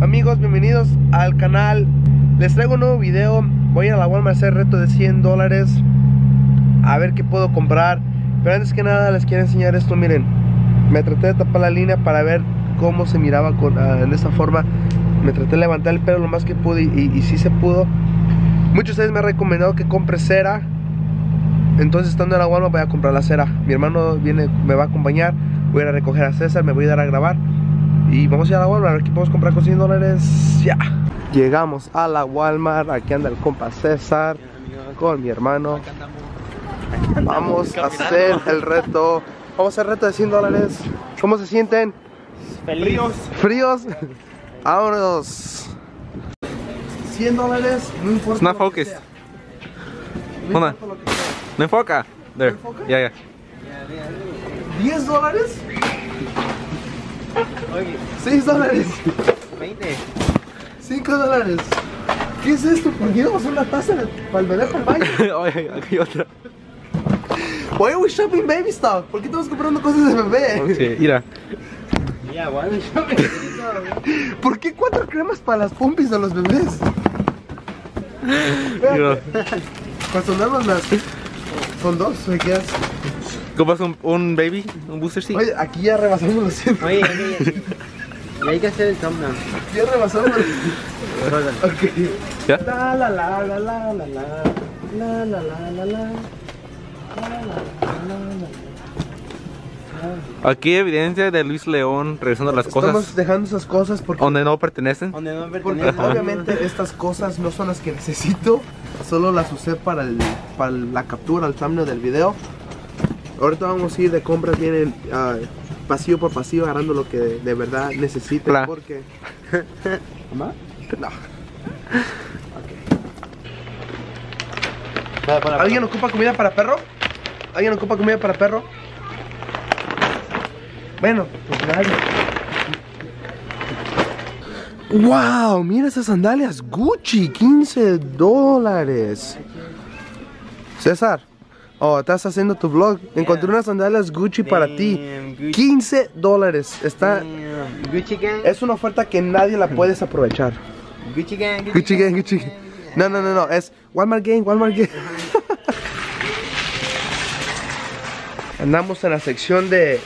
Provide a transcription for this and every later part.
Amigos, bienvenidos al canal. Les traigo un nuevo video. Voy a la Walmart a hacer reto de 100 dólares. A ver qué puedo comprar. Pero antes que nada les quiero enseñar esto. Miren, me traté de tapar la línea para ver cómo se miraba con, uh, en esta forma. Me traté de levantar el pelo lo más que pude y, y, sí se pudo. Muchos de ustedes me han recomendado que compre cera. Entonces estando en la Walmart voy a comprar la cera. Mi hermano viene, me va a acompañar. Voy a a recoger a César, me voy a dar a grabar y vamos a ir a la Walmart a ver qué podemos comprar con 100 dólares. Ya. Llegamos a la Walmart. Aquí anda el compa César con mi hermano. Vamos a hacer el reto. Vamos a hacer el reto de 100 dólares. ¿Cómo se sienten? Fríos. ¿Fríos? Vámonos. 100 dólares, no importa. No focus. No importa. No enfoca. There. ¿No enfoca? Yeah, yeah. 10 dólares. 6 dólares. 20. 5 dólares. ¿Qué es esto? ¿Por qué damos una taza de- para el bebé para el baño? Oye, aquí hay otra. Why are we shopping baby stuff? ¿Por qué estamos comprando cosas de bebé? Sí, mira. Ya, bueno, ¿Por qué cuatro cremas para las pompis de los bebés? Sonarnos las... Son dos, ¿me quedas? ¿Compras un, un baby? ¿Un booster seat? Oye, aquí ya rebasamos los 100. Oye, oye, y hay que hacer el thumbnail. Ya rebasamos los... Ok. ¿Ya? La la la la la la la la la la la la la la Aquí hay evidencia de Luis León regresando las Estamos cosas dejando esas cosas porque donde no pertenecen. Donde no Porque obviamente estas cosas no son las que necesito, solo las usé para, el, para la captura, el thumbnail del video. Ahorita vamos a ir de compras, vienen ah, pasillo por pasillo agarrando lo que de, de verdad necesito. Pla. Porque. ¿Mamá? No. ¿Alguien ocupa comida para perro? ¿Alguien ocupa comida para perro? Bueno, pues nadie. ¡Wow! Mira esas sandalias Gucci, 15 dólares. César, oh, estás haciendo tu vlog. Encontré unas sandalias Gucci para ti. Gucci. 15 dólares. Está. Damn, Gucci Gang. Es una oferta que nadie la puedes aprovechar. Gucci Gang. Gucci Gang, Gucci Gang. No, no, no, no. Es Walmart Gang, Walmart Gang. Andamos en la sección de.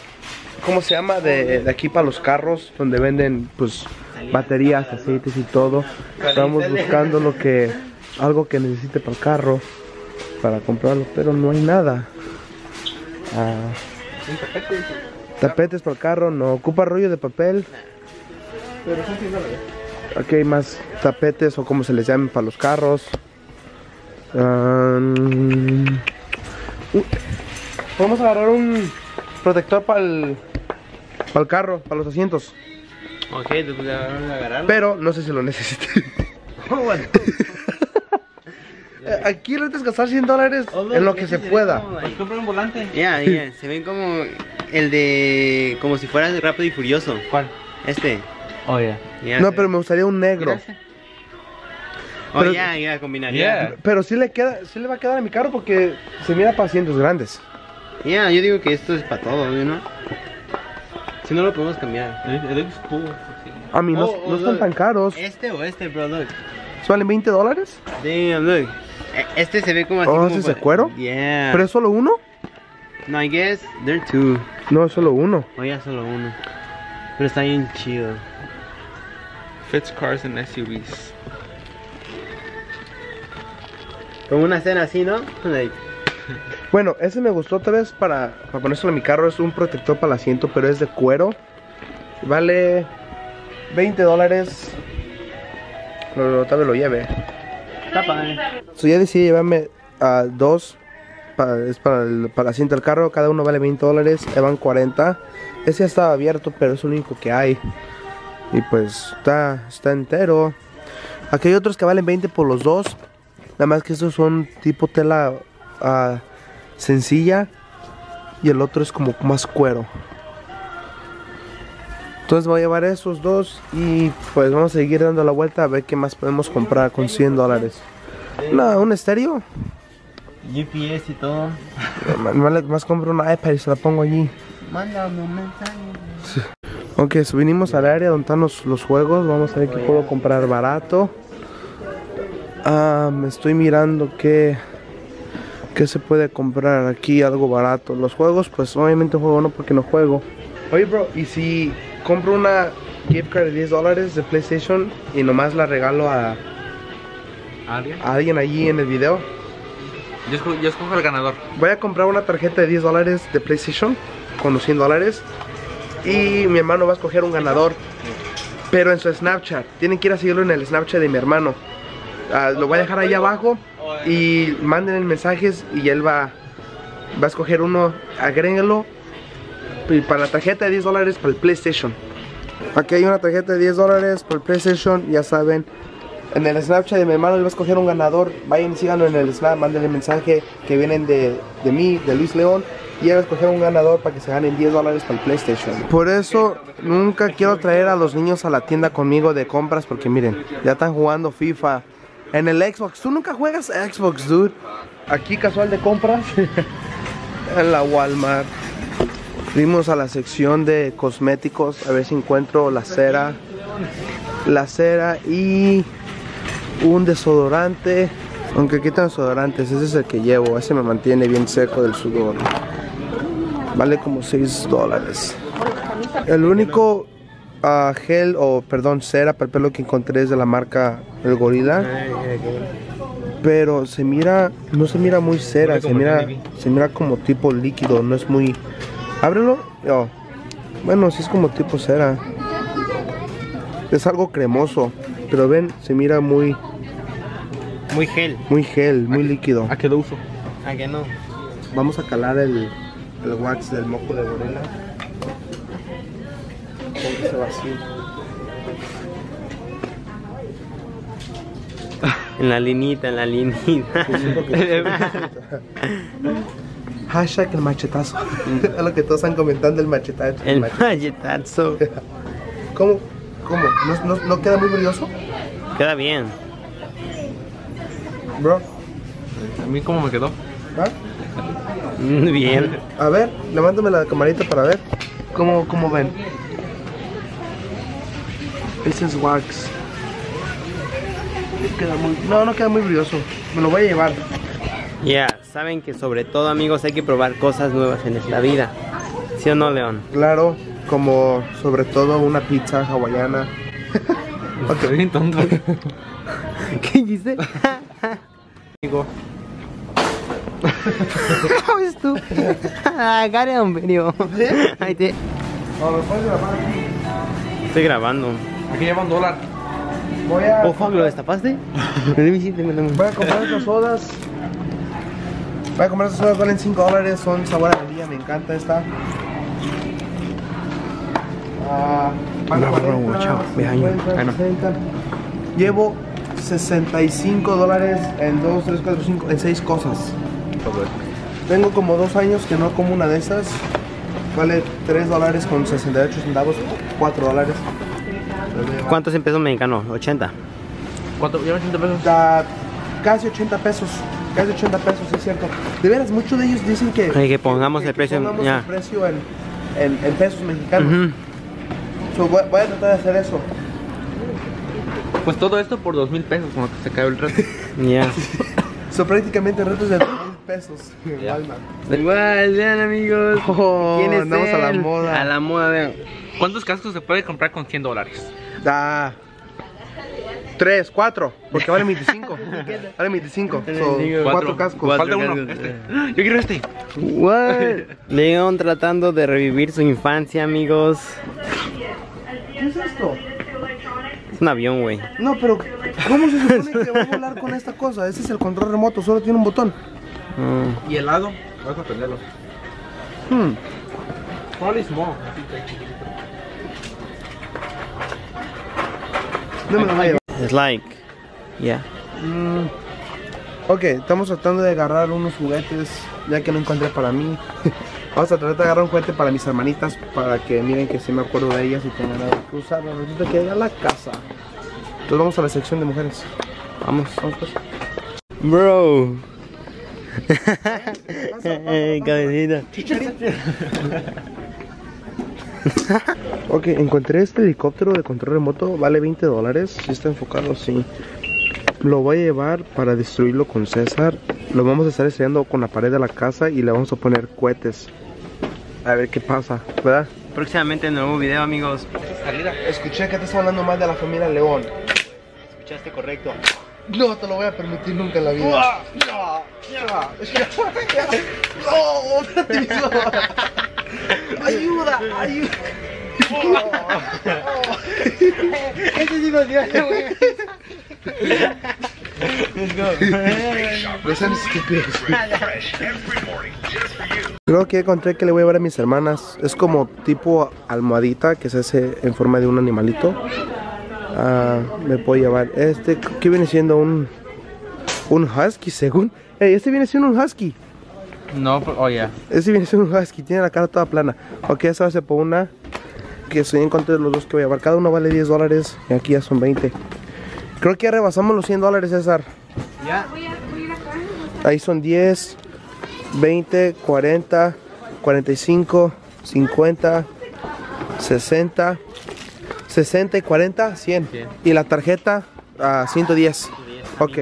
¿Cómo se llama? De, de aquí para los carros, donde venden, pues, baterías, aceites y todo. Estamos buscando lo que. Algo que necesite para el carro. Para comprarlo, pero no hay nada. Ah, tapetes para el carro, no. Ocupa rollo de papel. Aquí hay más tapetes o como se les llamen para los carros. Um, uh, Vamos a agarrar un protector para el, para el carro, para los asientos. Ok, te. Pero no sé si lo necesite. Eh, Aquí lo es gastar 100 dólares en lo que se pueda. Pues compra un volante. Ya, ya, se ven como el de. como si fuera de rápido y furioso. ¿Cuál? Este. Oh, yeah. Ya, No, se- pero me gustaría un negro. Oh, pero- ya, ya, combinaría. Yeah. Pero sí le queda, sí le va a quedar a mi carro porque se mira para asientos grandes. Ya, yo digo que esto es para todo, ¿no? Si no lo podemos cambiar. A mí no, Oh, oh, no están tan caros. Este o este, bro, look. ¿Valen 20 dólares? Damn, look. E- Este se ve como así. Oh, como ¿ese es de cuero? Yeah. ¿Pero es solo uno? No, I guess they're two. No, es solo uno. O ya solo uno. Pero está bien chido. Fits cars and SUVs. Como una escena así, ¿no? Like, Bueno, ese me gustó otra vez para, para ponérselo a mi carro. Es un protector para el asiento, pero es de cuero. Vale 20 dólares. Lo, lo- tal vez lo lleve. Está padre. So, ya decidí llevarme a dos. pa- es para el, para el asiento del carro. Cada uno vale 20 dólares. Van 40. Ese ya estaba abierto, pero es el único que hay. Y pues está, está entero. Aquí hay otros que valen 20 por los dos. Nada más que estos son tipo tela ah, sencilla. Y el otro es como más cuero. Entonces voy a llevar esos dos y pues vamos a seguir dando la vuelta a ver qué más podemos comprar con 100 dólares. No, un estéreo. GPS y todo. Más, más compro una iPad y se la pongo allí. Mándame un mensaje. Ok, so vinimos al área donde están los, los juegos. Vamos a ver qué puedo comprar barato. Ah, me estoy mirando qué, qué se puede comprar aquí, algo barato. Los juegos, pues obviamente juego no porque no juego. Oye, bro, ¿y si compro una gift card de 10 dólares de PlayStation y nomás la regalo a, ¿Alguien? a alguien allí en el video? Yo escojo, yo escojo el ganador. Voy a comprar una tarjeta de 10 dólares de PlayStation con los 100 dólares y mi hermano va a escoger un ganador, pero en su Snapchat. Tienen que ir a seguirlo en el Snapchat de mi hermano. Ah, lo voy a dejar ahí abajo y manden mensajes y él va, va a escoger uno, agréguenlo y para la tarjeta de 10 dólares para el PlayStation. Aquí hay una tarjeta de 10 dólares para el PlayStation, ya saben. En el Snapchat de mi hermano él va a escoger un ganador. Vayan y síganlo en el Snap, mándenle mensaje que vienen de, de mí, de Luis León. Y él va a escoger un ganador para que se ganen 10 dólares para el PlayStation. Por eso nunca quiero traer a los niños a la tienda conmigo de compras porque miren, ya están jugando FIFA. En el Xbox, tú nunca juegas Xbox, dude. Aquí casual de compras. en la Walmart. Fuimos a la sección de cosméticos a ver si encuentro la cera. La cera y un desodorante. Aunque están desodorantes, ese es el que llevo. Ese me mantiene bien seco del sudor. Vale como 6 dólares. El único ah, gel o perdón, cera para el pelo que encontré es de la marca El Gorila. Pero se mira, no se mira muy cera, se mira, se mira como tipo líquido, no es muy. Ábrelo. Oh. Bueno, sí es como tipo cera. Es algo cremoso, pero ven, se mira muy, Muy gel. muy gel, muy líquido. ¿A qué lo uso? ¿A que no? Vamos a calar el, el wax del moco de gorila. Vacío. En la linita, en la linita. Hashtag el machetazo. es lo que todos están comentando, el machetazo. El machetazo. machetazo. ¿Cómo? ¿Cómo? ¿No, no, no queda muy brilloso? Queda bien. Bro. ¿A mí cómo me quedó? ¿Ah? Bien. A ver, levántame la camarita para ver. ¿Cómo, cómo ven? Ese es wax. Queda muy... No, no queda muy brilloso. Me lo voy a llevar. Ya, saben que sobre todo amigos hay que probar cosas nuevas en esta vida. ¿Sí o no, León? Claro, como sobre todo una pizza hawaiana. Estoy bien tonto. ¿Qué dice? Digo, ¿Cómo es tú? Agarre un video. Ahí te... no, me puedes grabar aquí. Estoy grabando. Aquí lleva un dólar. Voy a, Oh, fuck, ¿lo destapaste? Hiciste, voy a comprar estas sodas. Voy a comprar estas sodas, valen 5 dólares, son sabor a vainilla, me encanta esta. Ah, No, no, 40, chao, ve ahí. 50, Ahí no. 60. Llevo 65 dólares en 2, 3, 4, 5, en 6 cosas. Tengo como 2 años que no como una de esas. Vale 3 dólares con 68 centavos, 4 dólares. ¿Cuántos en pesos mexicanos? 80. ¿Cuánto? ¿Lleva 80 pesos? Da casi 80 pesos. Casi 80 pesos, es cierto. De veras, muchos de ellos dicen que. Ay, que pongamos el precio en- pongamos ya. el precio en, en, en pesos mexicanos. So, voy, voy a tratar de hacer eso. Pues todo esto por dos mil pesos, como que se cae el reto. Ya. Son prácticamente retos de 2 mil pesos. Igual, vean amigos. Oh, ¿Quién es andamos a la moda. A la moda, vean. ¿Cuántos cascos se puede comprar con 100 dólares? Da. 3, 4, porque vale 25. vale 25. So, 4 Cuatro. cascos. Cuatro. Falta uno. cascos. Este. Yo quiero este. What? León tratando de revivir su infancia, amigos. ¿Qué es esto? Es un avión, güey. No, pero ¿cómo se supone que va a volar con esta cosa? Ese es el control remoto, solo tiene un botón. Mm. ¿Y helado? Vas a prenderlo. Hmm. Probably small. No me lo voy a llevar. Es like. Ya. Mm, Ok, estamos tratando de agarrar unos juguetes, ya que no encontré para mí. Vamos a tratar de agarrar un juguete para mis hermanitas, para que miren que sí me acuerdo de ellas y tengan algo que usar. Resulta que a la casa. Entonces vamos a la sección de mujeres. Vamos. Vamos pues. Bro. Cabecita. ok, encontré este helicóptero de control remoto, vale 20 dólares. Si está enfocado, sí. Lo voy a llevar para destruirlo con César. Lo vamos a estar estrellando con la pared de la casa y le vamos a poner cohetes. A ver qué pasa, ¿verdad? Próximamente nuevo video, amigos. Escuché que te estás hablando mal de la familia León. Escuchaste correcto. No te lo voy a permitir nunca en la vida. No, ayuda, ayuda. Ese sí nos dio, güey. Creo que encontré que le voy a llevar a mis hermanas. Es como tipo almohadita que se hace en forma de un animalito. Ah, me puedo llevar este. ¿Qué viene siendo? Un, un husky, según. Ey, este viene siendo un husky. No, pero- oh ya. Este viene siendo un husky. Tiene la cara toda plana. Ok, esa va a ser por una. Que estoy en contra de los dos que voy a llevar. Cada uno vale 10 dólares. Y aquí ya son 20. Creo que ya rebasamos los 100 dólares, César. Ya. Ahí son 10, 20, 40, 45, 50, 60, 60 y 40, 100. Cien. Y la tarjeta a 110. Ok.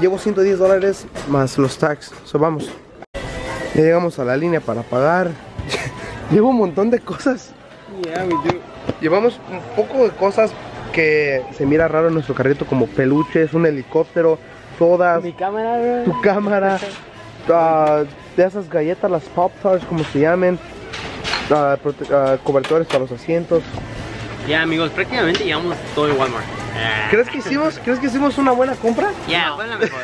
Llevo 110 dólares más los tax. So vamos. Ya llegamos a la línea para pagar. Llevo un montón de cosas. Yeah, we do. Llevamos un poco de cosas que se mira raro en nuestro carrito como peluches, un helicóptero, sodas, Mi cámara, bro. tu cámara, ah, de esas galletas, las Pop Tarts, como se llamen, prote- ah, cobertores para los asientos. Ya, amigos, prácticamente llevamos todo en Walmart. ¿Crees que hicimos, ¿crees que hicimos una buena compra? Ya, fue la mejor.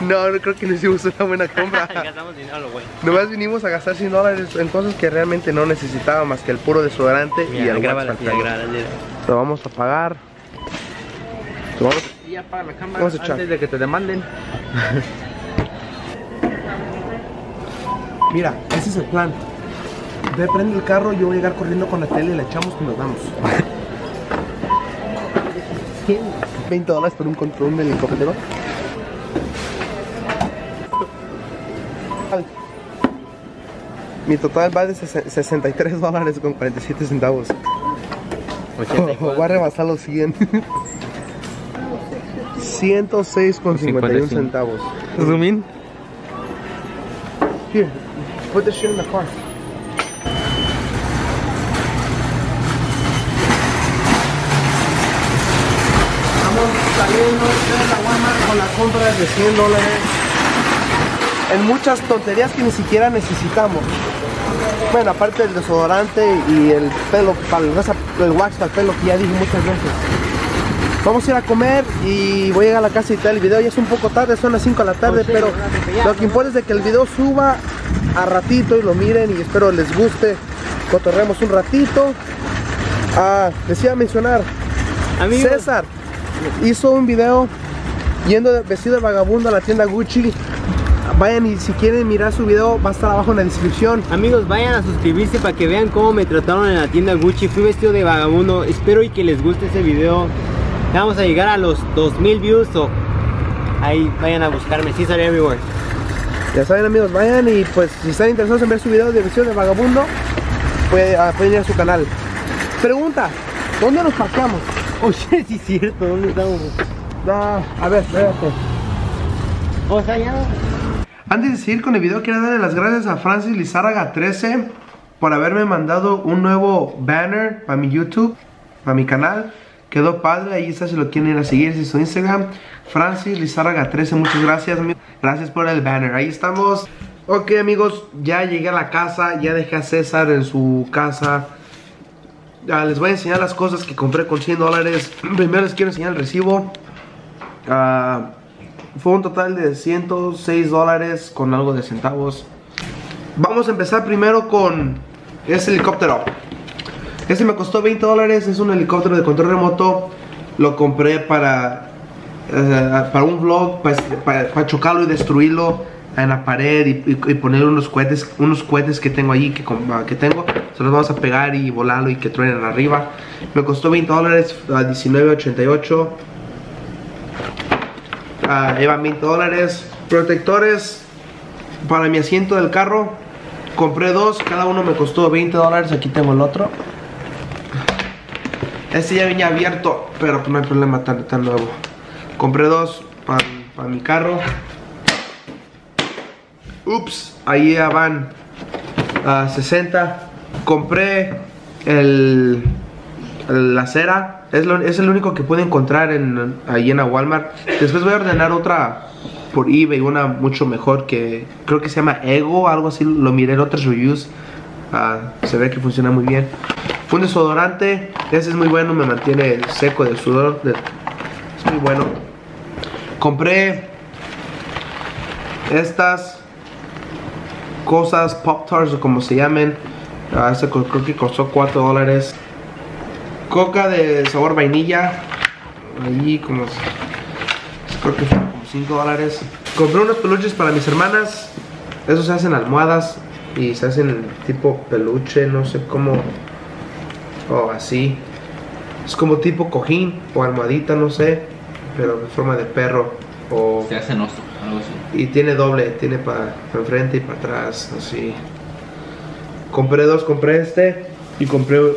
No, no creo que no hicimos una buena compra. Gastamos dinero a güey. Nomás vinimos a gastar 100 dólares en cosas que realmente no necesitaba más que el puro desodorante y el wax Lo vamos a pagar. Lo vamos- Y ya para la cámara Vamos a echar. antes de que te demanden. Mira, ese es el plan. Ve, prende el carro, yo voy a llegar corriendo con la tele, la echamos y nos vamos. 20 dólares por un control de helicóptero. Mi total va de sesen- 63 dólares con 47 centavos. Voy a rebasar los 100. 106 con 51 55. centavos. Zoom in. Here, put the shit in the car. Estamos saliendo de la Walmart con la compra de 100 dólares en muchas tonterías que ni siquiera necesitamos. Bueno, aparte del desodorante y el pelo, para el, el wax para el pelo que ya dije muchas veces. Vamos a ir a comer y voy a llegar a la casa y tal. El video ya es un poco tarde, son las 5 de la tarde, pero lo que importa es de que el video suba a ratito y lo miren y espero les guste. Cotorremos un ratito. Ah, les iba a mencionar, Amigos, César hizo un video yendo de- vestido de vagabundo a la tienda Gucci. Vayan y si quieren mirar su video va a estar abajo en la descripción. amigos, vayan a suscribirse para que vean cómo me trataron en la tienda Gucci. Fui vestido de vagabundo. Espero y que les guste ese video. Vamos a llegar a los 2000 views. o ahí vayan a buscarme. César Everywhere. Ya saben amigos, vayan y pues si están interesados en ver su video de vestido de vagabundo, ah, pueden ir a su canal. Pregunta, ¿dónde nos parqueamos? Oye, sí es cierto. ¿Dónde estamos? Ah, a ver, espérate. O sea, ya. Antes de seguir con el video, quiero darle las gracias a Francis Lizárraga 13 por haberme mandado un nuevo banner para mi YouTube, para mi canal. Quedó padre, ahí está si lo quieren ir a seguir, si es su Instagram. Francis Lizárraga 13, muchas gracias, amigo. Gracias por el banner, ahí estamos. Ok, amigos, ya llegué a la casa, ya dejé a César en su casa. Ah, les voy a enseñar las cosas que compré con 100 dólares. Primero les quiero enseñar el recibo. Ah, fue un total de 106 dólares con algo de centavos. Vamos a empezar primero con este helicóptero. Este me costó 20 dólares. Es un helicóptero de control remoto. Lo compré para, eh, para un vlog, para, para- para chocarlo y destruirlo en la pared y, y- y poner unos cohetes, unos cohetes que tengo allí que, com- que tengo. Se los vamos a pegar y volarlo y que truenen arriba. Me costó 20 dólares, a 19.88. Ah, llevan 20 dólares. Protectores para mi asiento del carro. Compré dos, cada uno me costó 20 dólares. Aquí tengo el otro. Este ya venía abierto, pero no hay problema, tan, tan nuevo. Compré dos para mi carro. Ups, ahí ya van a 60. Compré el, la cera. Es, es el único que puedo encontrar en, ahí en la Walmart. Después voy a ordenar otra por eBay, una mucho mejor que creo que se llama Ego, algo así. Lo miré en otras reviews. Ah, se ve que funciona muy bien. Un desodorante, ese es muy bueno, me mantiene seco del sudor. es muy bueno. Compré estas cosas, Pop Tarts o como se llamen. Ah, este creo que costó 4 dólares. Coca de sabor vainilla. Allí como. Creo que fue como 5 dólares. Compré unos peluches para mis hermanas. Esos se hacen almohadas. Y se hacen tipo peluche, no sé cómo. O así. Es como tipo cojín o almohadita, no sé. Pero en forma de perro. O Se hace oso, algo así. y tiene doble, tiene para enfrente y para atrás, así. Compré dos, compré este y compré uno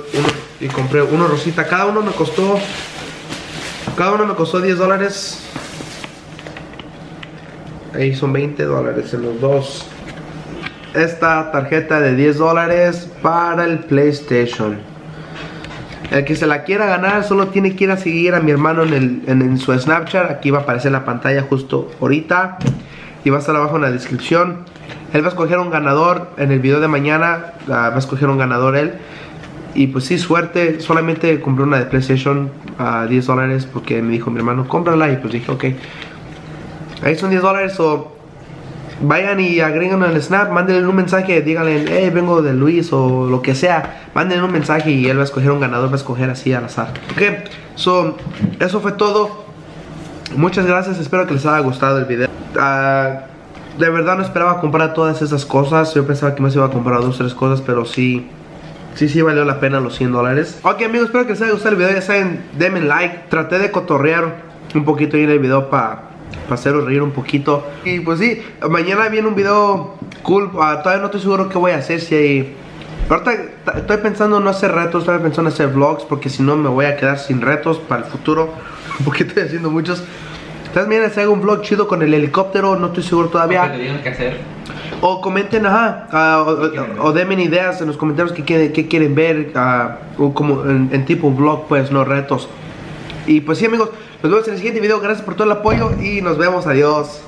y compré uno rosita. Cada uno me costó cada uno me costó 10 dólares. Ahí son 20 dólares en los dos. Esta tarjeta de 10 dólares para el PlayStation. El que se la quiera ganar solo tiene que ir a seguir a mi hermano en, el, en, su Snapchat. Aquí va a aparecer la pantalla justo ahorita. Y va a estar abajo en la descripción. Él va a escoger un ganador en el video de mañana. ah, va a escoger un ganador él. Y pues sí, suerte. Solamente compré una de PlayStation a 10 dólares porque me dijo mi hermano, cómprala. Y pues dije, ok. Ahí son 10 dólares. O vayan y agréguenlo en el Snap. Mándenle un mensaje. Díganle, hey, vengo de Luis o lo que sea. Mándenle un mensaje y él va a escoger un ganador. Va a escoger así al azar. Ok, so, eso fue todo. Muchas gracias. Espero que les haya gustado el video. Ah, de verdad no esperaba comprar todas esas cosas. Yo pensaba que más iba a comprar dos o tres cosas, pero sí. Sí, sí valió la pena los 100 dólares. Ok, amigos, espero que les haya gustado el video. Ya saben, denme like. Traté de cotorrear un poquito ahí en el video para haceros reír un poquito. Y pues sí, mañana viene un video cool. Ah, todavía no estoy seguro qué voy a hacer. Si hay. Ahorita estoy pensando en no hacer retos, estoy pensando en hacer vlogs porque si no me voy a quedar sin retos para el futuro. Porque estoy haciendo muchos. También les hago un vlog chido con el helicóptero, no estoy seguro todavía. Que te que hacer. O comenten, ajá, o, o- denme ideas en los comentarios que quieren, que quieren ver, o como en, en tipo vlog, pues, no retos. Y pues sí, amigos, nos vemos en el siguiente video. Gracias por todo el apoyo y nos vemos. Adiós.